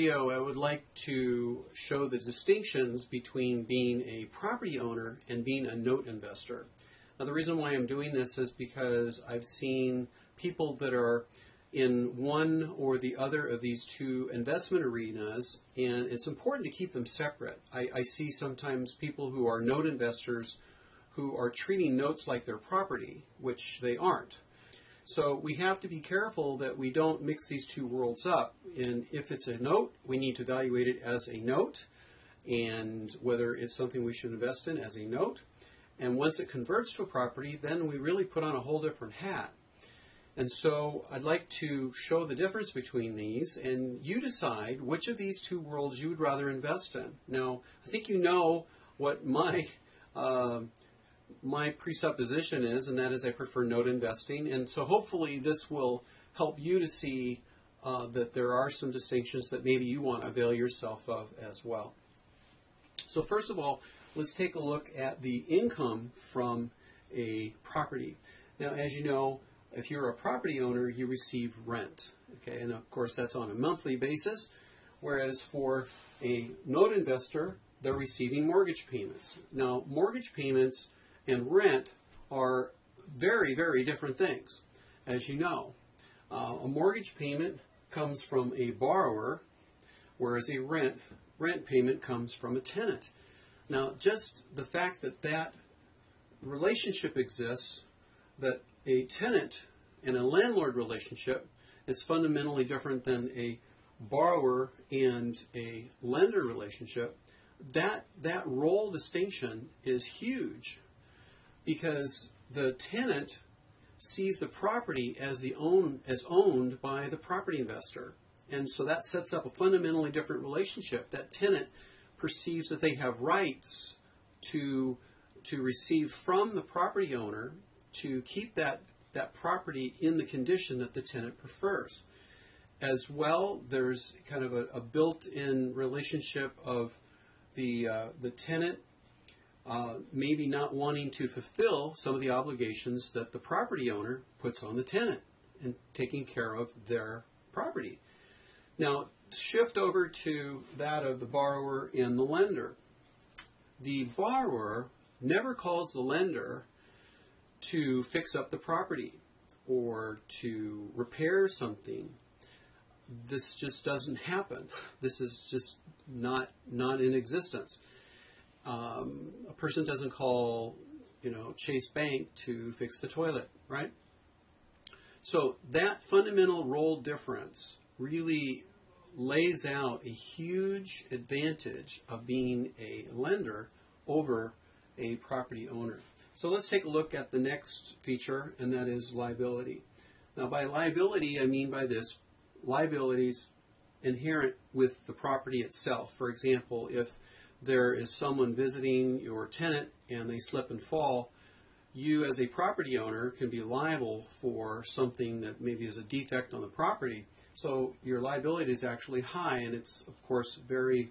video, I would like to show the distinctions between being a property owner and being a note investor. Now, the reason why I'm doing this is because I've seen people that are in one or the other of these two investment arenas, and it's important to keep them separate. I, I see sometimes people who are note investors who are treating notes like their property, which they aren't. So we have to be careful that we don't mix these two worlds up. And if it's a note, we need to evaluate it as a note and whether it's something we should invest in as a note. And once it converts to a property, then we really put on a whole different hat. And so I'd like to show the difference between these, and you decide which of these two worlds you would rather invest in. Now, I think you know what my uh, my presupposition is, and that is I prefer note investing. And so hopefully this will help you to see uh, that there are some distinctions that maybe you want to avail yourself of as well. So first of all, let's take a look at the income from a property. Now, as you know, if you're a property owner, you receive rent. Okay, and of course that's on a monthly basis, whereas for a note investor, they're receiving mortgage payments. Now, mortgage payments and rent are very, very different things, as you know. Uh, a mortgage payment comes from a borrower, whereas a rent rent payment comes from a tenant. Now, just the fact that that relationship exists, that a tenant and a landlord relationship is fundamentally different than a borrower and a lender relationship, that that role distinction is huge because the tenant sees the property as the own as owned by the property investor. And so that sets up a fundamentally different relationship. That tenant perceives that they have rights to to receive from the property owner to keep that that property in the condition that the tenant prefers. As well, there's kind of a, a built-in relationship of the uh, the tenant uh, maybe not wanting to fulfill some of the obligations that the property owner puts on the tenant in taking care of their property. Now, shift over to that of the borrower and the lender. The borrower never calls the lender to fix up the property or to repair something. This just doesn't happen. This is just not not in existence. Um, a person doesn't call, you know, Chase Bank to fix the toilet, right? So that fundamental role difference really lays out a huge advantage of being a lender over a property owner. So let's take a look at the next feature, and that is liability. Now, by liability, I mean by this liabilities inherent with the property itself. For example, if there is someone visiting your tenant and they slip and fall, you as a property owner can be liable for something that maybe is a defect on the property. So your liability is actually high, and it's, of course, very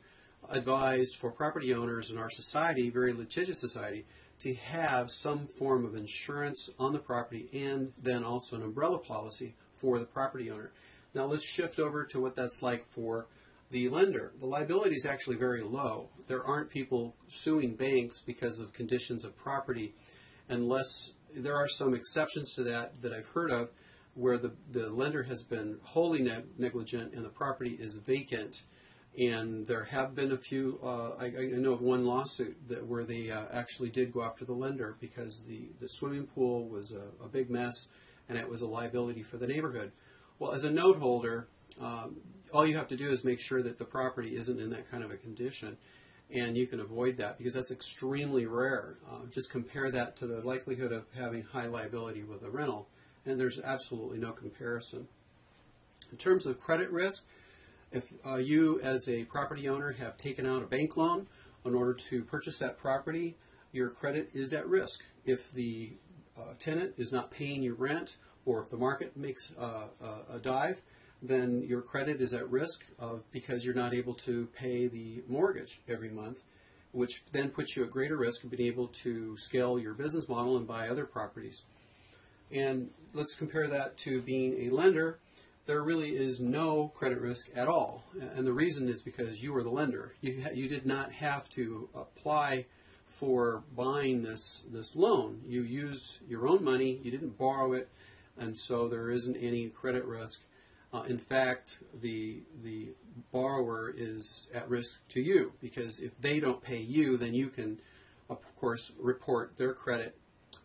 advised for property owners in our society, very litigious society, to have some form of insurance on the property and then also an umbrella policy for the property owner. Now let's shift over to what that's like for the lender. The liability is actually very low. There aren't people suing banks because of conditions of property unless there are some exceptions to that that I've heard of where the, the lender has been wholly ne negligent and the property is vacant. And there have been a few, uh, I, I, know of one lawsuit that where they uh, actually did go after the lender because the, the swimming pool was a, a big mess and it was a liability for the neighborhood. Well, as a note holder, um, all you have to do is make sure that the property isn't in that kind of a condition and you can avoid that because that's extremely rare. Uh, just compare that to the likelihood of having high liability with a rental, and there's absolutely no comparison. In terms of credit risk, if uh, you as a property owner have taken out a bank loan in order to purchase that property, your credit is at risk. If the uh, tenant is not paying your rent or if the market makes uh, a dive, then your credit is at risk of because you're not able to pay the mortgage every month, which then puts you at greater risk of being able to scale your business model and buy other properties. And let's compare that to being a lender. there really is no credit risk at all. And the reason is because you were the lender. You, you did not have to apply for buying this, this loan. You used your own money, you didn't borrow it, and so there isn't any credit risk. Uh, in fact, the, the borrower is at risk to you because if they don't pay you, then you can, of course, report their credit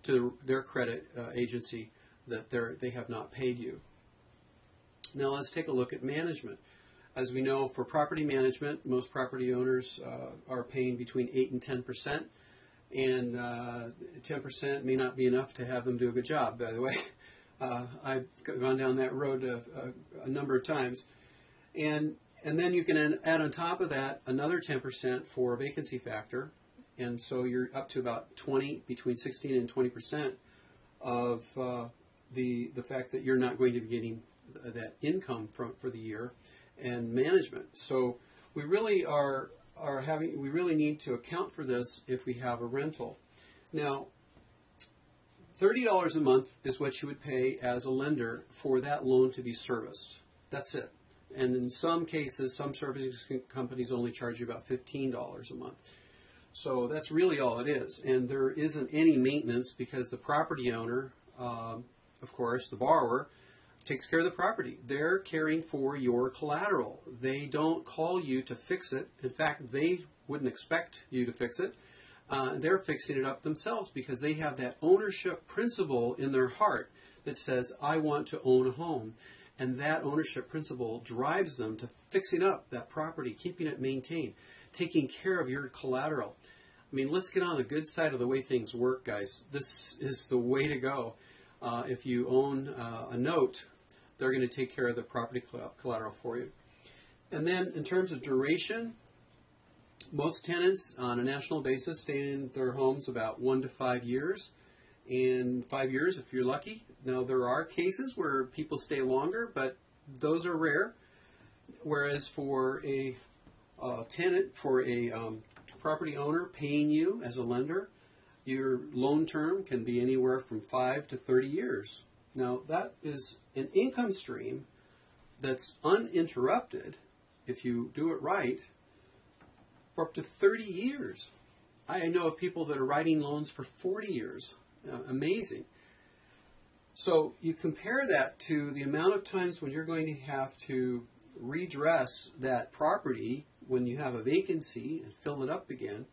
to their credit uh, agency that they have not paid you. Now let's take a look at management. As we know, for property management, most property owners uh, are paying between 8 and 10 percent, and uh, 10 percent may not be enough to have them do a good job, by the way. Uh, I've gone down that road a, a, a, number of times. And, and then you can add on top of that another 10% for vacancy factor. And so you're up to about 20, between 16 and 20% of uh, the, the fact that you're not going to be getting that income from, for the year and management. So we really are, are having, we really need to account for this if we have a rental. Now, $30 a month is what you would pay as a lender for that loan to be serviced. That's it. And in some cases, some servicing companies only charge you about $15 a month. So that's really all it is. And there isn't any maintenance because the property owner, um, of course, the borrower, takes care of the property. They're caring for your collateral. They don't call you to fix it. In fact, they wouldn't expect you to fix it. Uh, they're fixing it up themselves because they have that ownership principle in their heart that says, I want to own a home. And that ownership principle drives them to fixing up that property, keeping it maintained, taking care of your collateral. I mean, let's get on the good side of the way things work, guys. This is the way to go. Uh, if you own uh, a note, they're going to take care of the property collateral for you. And then in terms of duration, most tenants on a national basis stay in their homes about one to five years. And five years if you're lucky. Now, there are cases where people stay longer, but those are rare. Whereas for a tenant, for a um, property owner paying you as a lender, your loan term can be anywhere from 5 to 30 years. Now, that is an income stream that's uninterrupted if you do it right for up to 30 years. I know of people that are writing loans for 40 years. Uh, amazing. So you compare that to the amount of times when you're going to have to redress that property when you have a vacancy and fill it up again.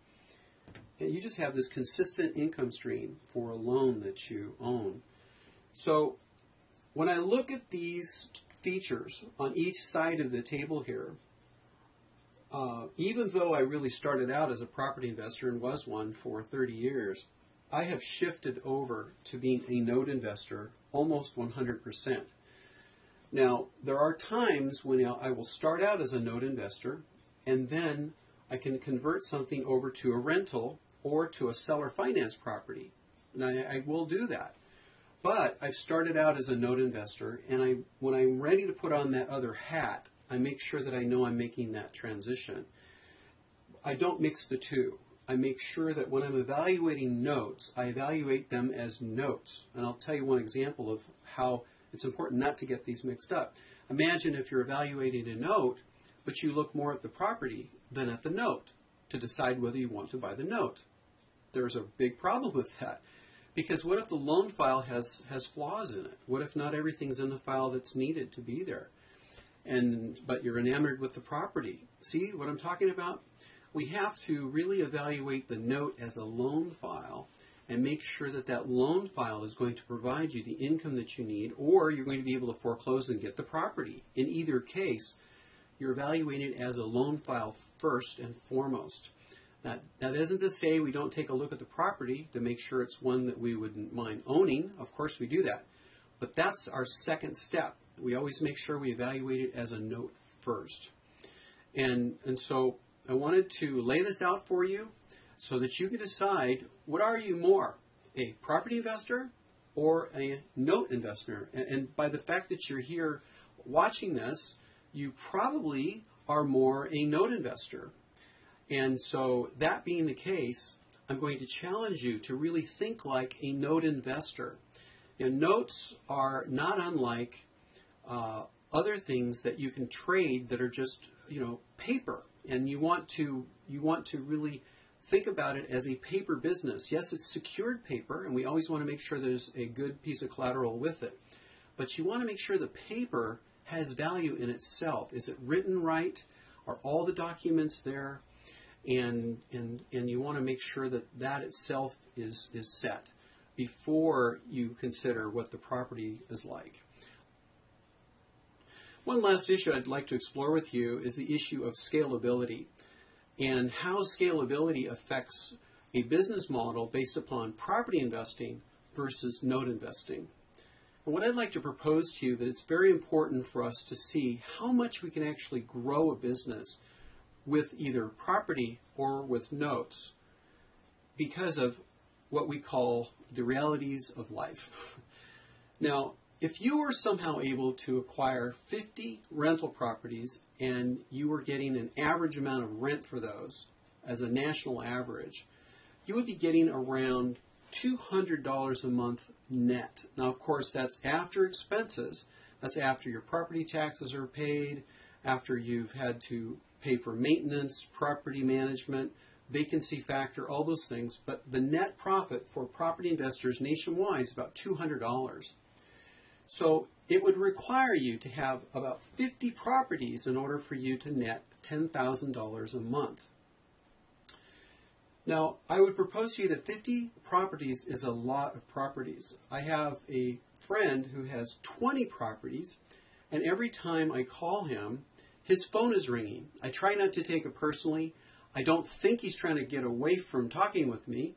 And you just have this consistent income stream for a loan that you own. So when I look at these features on each side of the table here, uh, even though I really started out as a property investor and was one for 30 years, I have shifted over to being a note investor almost 100%. Now, there are times when I will start out as a note investor and then I can convert something over to a rental or to a seller finance property. And I, I will do that. But I've started out as a note investor, and I, when I'm ready to put on that other hat, I make sure that I know I'm making that transition. I don't mix the two. I make sure that when I'm evaluating notes, I evaluate them as notes. And I'll tell you one example of how it's important not to get these mixed up. Imagine if you're evaluating a note, but you look more at the property than at the note to decide whether you want to buy the note. There's a big problem with that. Because what if the loan file has, has flaws in it? What if not everything's in the file that's needed to be there? And but you're enamored with the property. See what I'm talking about? We have to really evaluate the note as a loan file and make sure that that loan file is going to provide you the income that you need or you're going to be able to foreclose and get the property. In either case, you're evaluating it as a loan file first and foremost. That, that isn't to say we don't take a look at the property to make sure it's one that we wouldn't mind owning. Of course, we do that. But that's our second step. We always make sure we evaluate it as a note first. And, and so I wanted to lay this out for you so that you can decide what are you more, a property investor or a note investor? And, and by the fact that you're here watching this, you probably are more a note investor and so, that being the case, I'm going to challenge you to really think like a note investor. Know, notes are not unlike uh, other things that you can trade that are just you know paper, and you want to you want to really think about it as a paper business. Yes, it's secured paper, and we always want to make sure there's a good piece of collateral with it. But you want to make sure the paper has value in itself. Is it written right? Are all the documents there? And, and, and you want to make sure that that itself is, is set before you consider what the property is like. One last issue I'd like to explore with you is the issue of scalability and how scalability affects a business model based upon property investing versus note investing. And what I'd like to propose to you that it's very important for us to see how much we can actually grow a business with either property or with notes because of what we call the realities of life. now, if you were somehow able to acquire 50 rental properties and you were getting an average amount of rent for those as a national average, you would be getting around $200 a month net. Now, of course, that's after expenses. That's after your property taxes are paid, after you've had to pay for maintenance, property management, vacancy factor, all those things. But the net profit for property investors nationwide is about $200. So it would require you to have about 50 properties in order for you to net $10,000 a month. Now, I would propose to you that 50 properties is a lot of properties. I have a friend who has 20 properties, and every time I call him, his phone is ringing. I try not to take it personally. I don't think he's trying to get away from talking with me,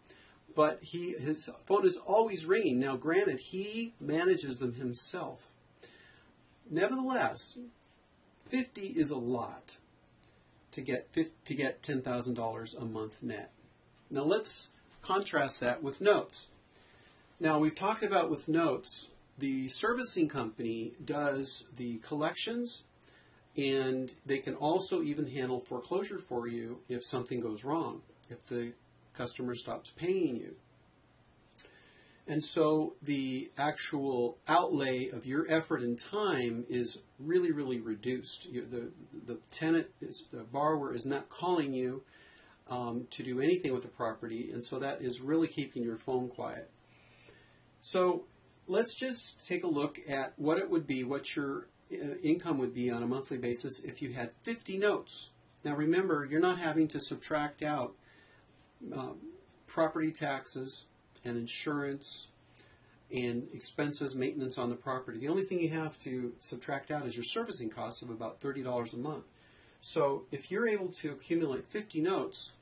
but he his phone is always ringing. Now, granted, he manages them himself. Nevertheless, 50 is a lot to get 50, to get $10,000 a month net. Now let's contrast that with notes. Now we've talked about with notes, the servicing company does the collections and they can also even handle foreclosure for you if something goes wrong, if the customer stops paying you. And so the actual outlay of your effort and time is really, really reduced. The, the tenant, is, the borrower is not calling you um, to do anything with the property, and so that is really keeping your phone quiet. So let's just take a look at what it would be, what your income would be on a monthly basis if you had 50 notes. Now remember, you're not having to subtract out um, property taxes and insurance and expenses, maintenance on the property. The only thing you have to subtract out is your servicing costs of about $30 a month. So if you're able to accumulate 50 notes,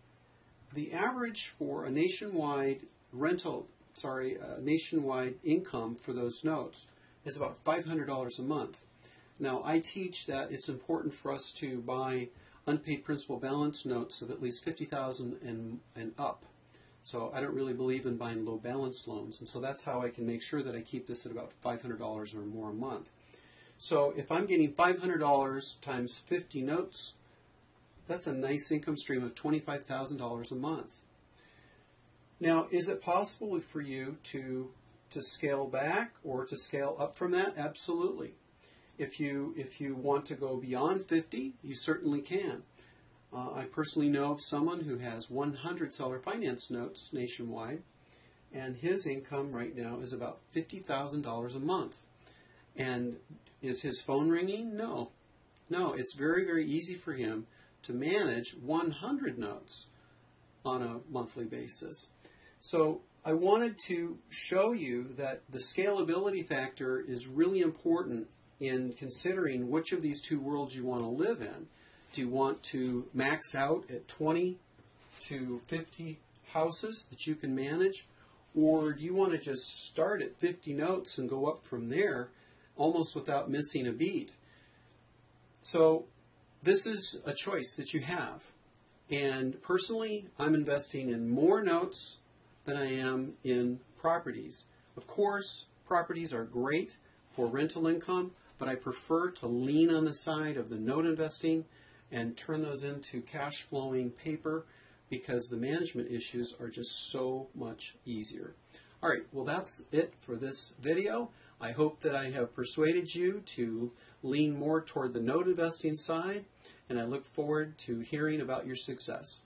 the average for a nationwide rental, sorry, nationwide income for those notes is about $500 a month. Now, I teach that it's important for us to buy unpaid principal balance notes of at least 50000 and, and up. So I don't really believe in buying low balance loans, and so that's how I can make sure that I keep this at about $500 or more a month. So if I'm getting $500 times 50 notes, that's a nice income stream of $25,000 a month. Now, is it possible for you to to scale back or to scale up from that? Absolutely. If you if you want to go beyond 50, you certainly can. Uh, I personally know of someone who has 100 seller finance notes nationwide, and his income right now is about $50,000 a month. And is his phone ringing? No. No, it's very, very easy for him to manage 100 notes on a monthly basis. So I wanted to show you that the scalability factor is really important in considering which of these two worlds you want to live in. Do you want to max out at 20 to 50 houses that you can manage? Or do you want to just start at 50 notes and go up from there almost without missing a beat. So this is a choice that you have. And personally, I'm investing in more notes than I am in properties. Of course, properties are great for rental income, but I prefer to lean on the side of the note investing and turn those into cash flowing paper because the management issues are just so much easier. All right, well, that's it for this video. I hope that I have persuaded you to lean more toward the note investing side, and I look forward to hearing about your success.